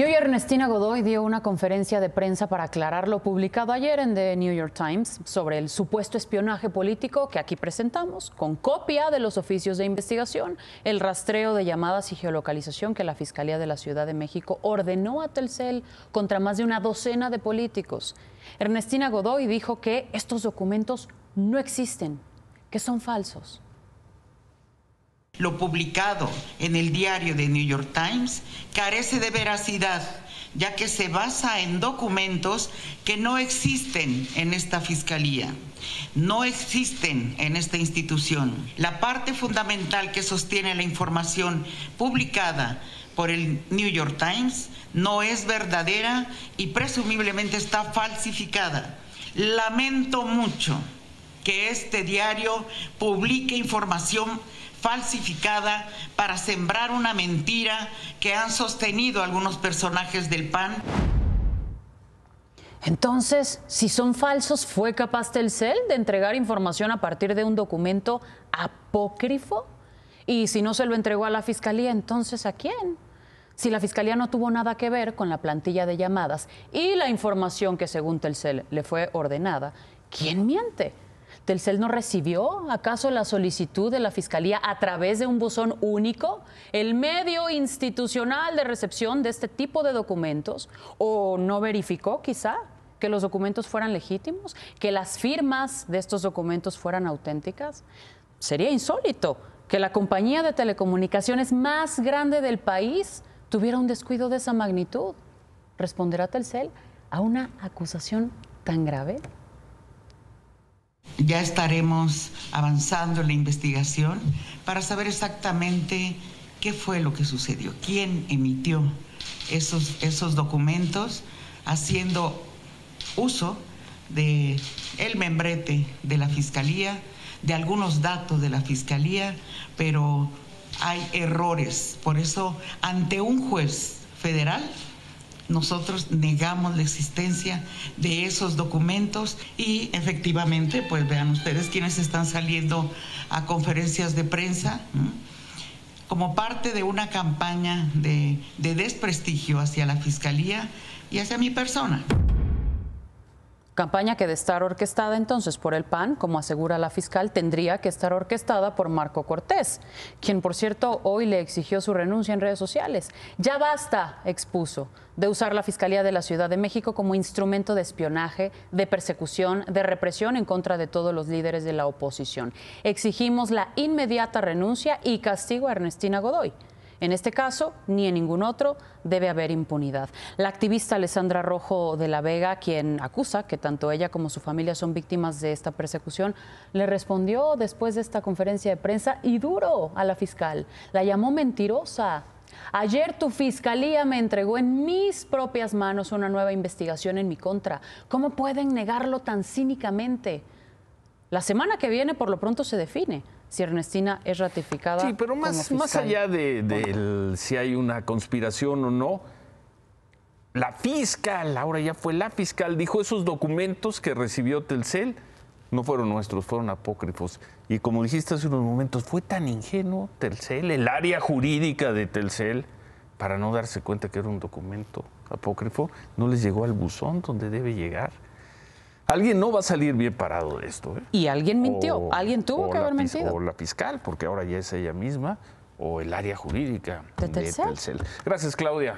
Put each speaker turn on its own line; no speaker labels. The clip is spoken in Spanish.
Y hoy Ernestina Godoy dio una conferencia de prensa para aclarar lo publicado ayer en The New York Times sobre el supuesto espionaje político que aquí presentamos, con copia de los oficios de investigación, el rastreo de llamadas y geolocalización que la Fiscalía de la Ciudad de México ordenó a Telcel contra más de una docena de políticos. Ernestina Godoy dijo que estos documentos no existen, que son falsos.
Lo publicado en el diario de New York Times carece de veracidad, ya que se basa en documentos que no existen en esta fiscalía, no existen en esta institución. La parte fundamental que sostiene la información publicada por el New York Times no es verdadera y presumiblemente está falsificada. Lamento mucho que este diario publique información falsificada para sembrar una mentira que han sostenido algunos personajes del PAN.
Entonces, si son falsos, ¿fue capaz Telcel de entregar información a partir de un documento apócrifo? Y si no se lo entregó a la fiscalía, entonces ¿a quién? Si la fiscalía no tuvo nada que ver con la plantilla de llamadas y la información que según Telcel le fue ordenada, ¿quién miente? ¿Telcel no recibió acaso la solicitud de la Fiscalía a través de un buzón único, el medio institucional de recepción de este tipo de documentos? ¿O no verificó quizá que los documentos fueran legítimos, que las firmas de estos documentos fueran auténticas? Sería insólito que la compañía de telecomunicaciones más grande del país tuviera un descuido de esa magnitud. ¿Responderá Telcel a una acusación tan grave?
Ya estaremos avanzando en la investigación para saber exactamente qué fue lo que sucedió, quién emitió esos, esos documentos haciendo uso de membrete de la fiscalía, de algunos datos de la fiscalía, pero hay errores. Por eso, ante un juez federal, nosotros negamos la existencia de esos documentos y efectivamente, pues vean ustedes quienes están saliendo a conferencias de prensa como parte de una campaña de, de desprestigio hacia la Fiscalía y hacia mi persona.
Campaña que de estar orquestada entonces por el PAN, como asegura la fiscal, tendría que estar orquestada por Marco Cortés, quien por cierto hoy le exigió su renuncia en redes sociales. Ya basta, expuso, de usar la Fiscalía de la Ciudad de México como instrumento de espionaje, de persecución, de represión en contra de todos los líderes de la oposición. Exigimos la inmediata renuncia y castigo a Ernestina Godoy. En este caso, ni en ningún otro, debe haber impunidad. La activista Alessandra Rojo de la Vega, quien acusa que tanto ella como su familia son víctimas de esta persecución, le respondió después de esta conferencia de prensa y duro a la fiscal. La llamó mentirosa. Ayer tu fiscalía me entregó en mis propias manos una nueva investigación en mi contra. ¿Cómo pueden negarlo tan cínicamente? La semana que viene, por lo pronto, se define si Ernestina es ratificada.
Sí, pero más, más allá de, si hay una conspiración o no, la fiscal, ahora ya fue la fiscal, dijo esos documentos que recibió Telcel no fueron nuestros, fueron apócrifos. Y como dijiste hace unos momentos, fue tan ingenuo Telcel, el área jurídica de Telcel, para no darse cuenta que era un documento apócrifo, no les llegó al buzón donde debe llegar. Alguien no va a salir bien parado de esto. ¿eh?
Y alguien mintió, alguien tuvo que haber mentido.
O la fiscal, porque ahora ya es ella misma, o el área jurídica
de Telcel.
Gracias, Claudia.